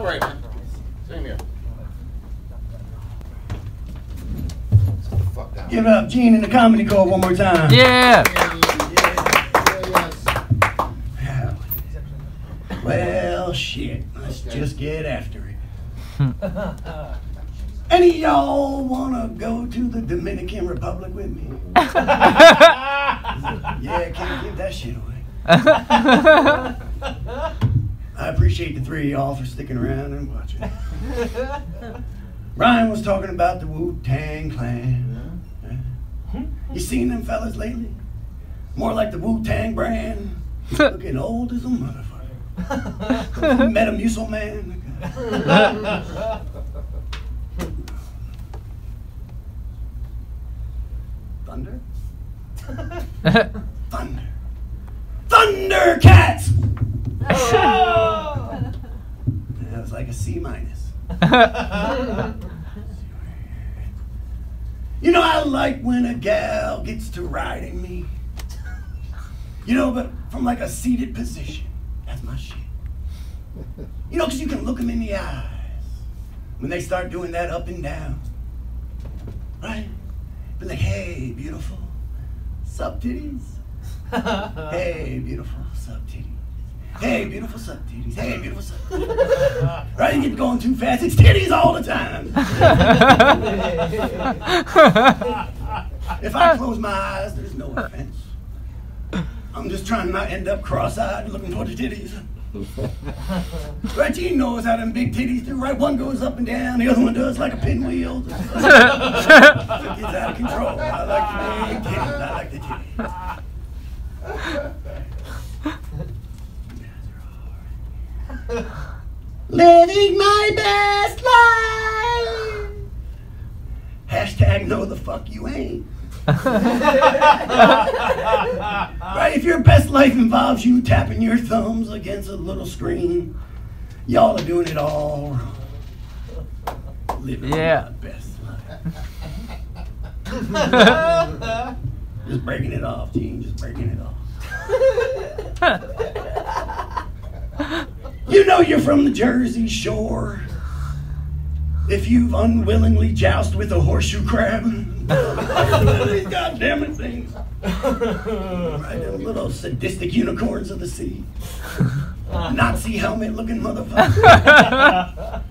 All right, man. Same here. Sit the fuck down. Give it up, Gene in the comedy club one more time. Yeah. Yeah, Well, shit. Let's just get after it. Any of y'all wanna go to the Dominican Republic with me? yeah, can't give that shit away. I appreciate the three of y'all for sticking around and watching. Ryan was talking about the Wu Tang Clan. You seen them fellas lately? More like the Wu Tang brand. Looking old as a motherfucker. Metamucil man. Thunder? Thunder. Thundercats! That oh. was like a C minus. You know, I like when a gal gets to riding me. You know, but from like a seated position. That's my shit. You know, because you can look them in the eyes when they start doing that up and down. Right? Be like, hey, beautiful. Sup, titties? hey, beautiful. Sup, titties? Hey, beautiful sup, titties. Hey, beautiful titties. right? You going too fast. It's titties all the time. If I close my eyes, there's no offense. I'm just trying not to end up cross-eyed looking for the titties. Gene knows how them big titties do, right? One goes up and down, the other one does like a pinwheel. It gets out of control. I like the big titties. I like the titties. Living my best life. Hashtag no the fuck you ain't. right, if your best life involves you tapping your thumbs against a little screen, y'all are doing it all wrong. Living Yeah. my best life. Just breaking it off, Gene. Just breaking it off. You know you're from the Jersey Shore. If you've unwillingly jousted with a horseshoe crab. These goddamn things. Right, little sadistic unicorns of the sea. Nazi helmet looking motherfucker.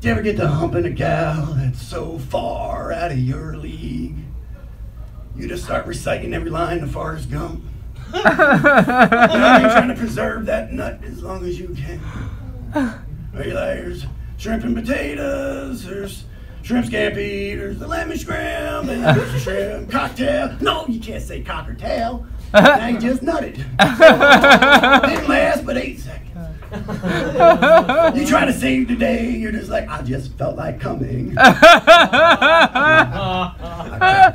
Do you ever get to humping a gal that's so far out of your league? You just start reciting every line of Forrest Gump. You're trying to preserve that nut as long as you can. Are you like, there's shrimp and potatoes, there's shrimp scampi, there's the lemon shrimp, and there's the shrimp cocktail. No, you can't say cock or tail. Now you just nutted. Didn't last but eight seconds. You try to save the day, you're just like, I just felt like coming. I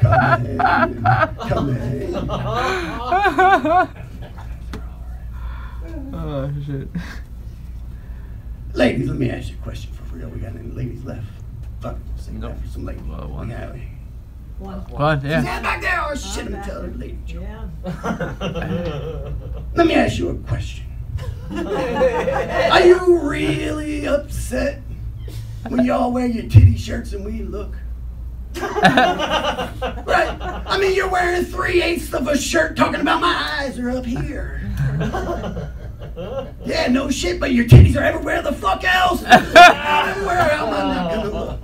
kept coming, coming. oh shit. Ladies, let me ask you a question for real. We got any ladies left? Fuck, sing Nope. that for some ladies. Well, one. We got- One, yeah. out back there. Oh shit, I'm telling her lady joke. Yeah. Let me ask you a question. Are you really upset when y'all wear your titty shirts and we look? right? I mean, you're wearing three eighths of a shirt talking about my eyes are up here. yeah, no shit, but your titties are everywhere the fuck else. everywhere. I'm not gonna look.